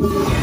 Yeah.